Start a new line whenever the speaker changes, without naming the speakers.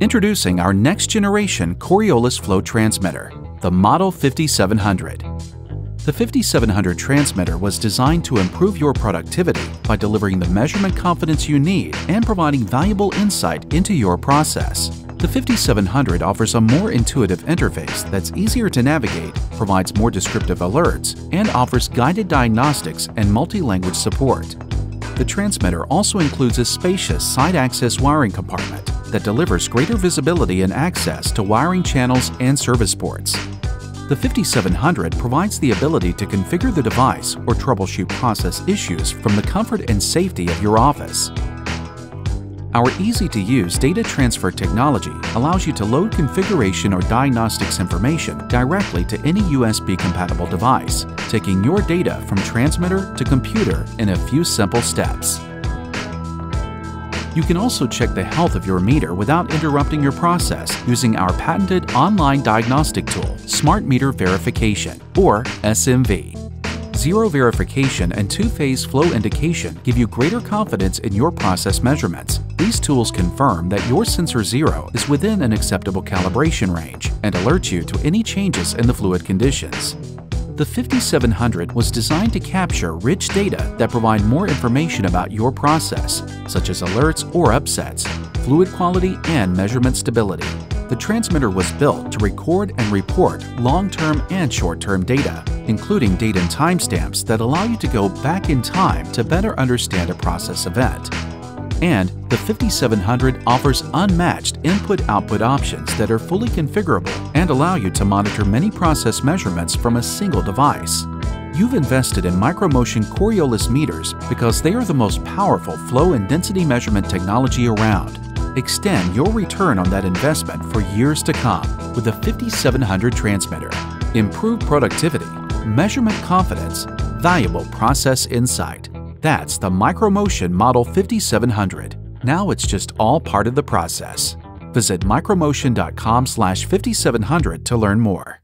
Introducing our next generation Coriolis flow transmitter, the Model 5700. The 5700 transmitter was designed to improve your productivity by delivering the measurement confidence you need and providing valuable insight into your process. The 5700 offers a more intuitive interface that's easier to navigate, provides more descriptive alerts, and offers guided diagnostics and multi-language support. The transmitter also includes a spacious side-access wiring compartment that delivers greater visibility and access to wiring channels and service ports. The 5700 provides the ability to configure the device or troubleshoot process issues from the comfort and safety of your office. Our easy-to-use data transfer technology allows you to load configuration or diagnostics information directly to any USB-compatible device, taking your data from transmitter to computer in a few simple steps. You can also check the health of your meter without interrupting your process using our patented online diagnostic tool, Smart Meter Verification, or SMV. Zero verification and two-phase flow indication give you greater confidence in your process measurements. These tools confirm that your sensor zero is within an acceptable calibration range and alert you to any changes in the fluid conditions. The 5700 was designed to capture rich data that provide more information about your process, such as alerts or upsets, fluid quality, and measurement stability. The transmitter was built to record and report long-term and short-term data, including date and timestamps that allow you to go back in time to better understand a process event. And the 5700 offers unmatched input-output options that are fully configurable and allow you to monitor many process measurements from a single device. You've invested in Micro Motion Coriolis meters because they are the most powerful flow and density measurement technology around. Extend your return on that investment for years to come with the 5700 transmitter. Improve productivity, measurement confidence, valuable process insight. That's the Micro Motion Model 5700. Now it's just all part of the process. Visit micromotion.com slash 5700 to learn more.